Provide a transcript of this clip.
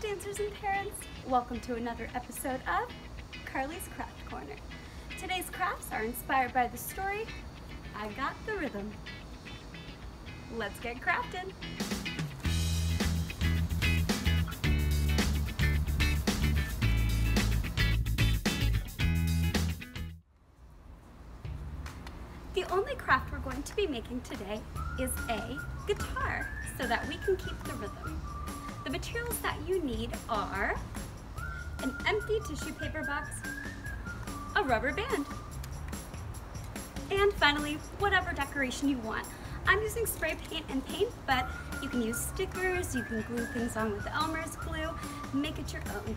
Dancers and parents! Welcome to another episode of Karly's Craft Corner. Today's crafts are inspired by the story, I Got the Rhythm. Let's get crafting! The only craft we're going to be making today is a guitar so that we can keep the rhythm. The materials that you need are an empty tissue paper box, a rubber band, and finally, whatever decoration you want. I'm using spray paint and paint, but you can use stickers, you can glue things on with Elmer's glue, make it your own.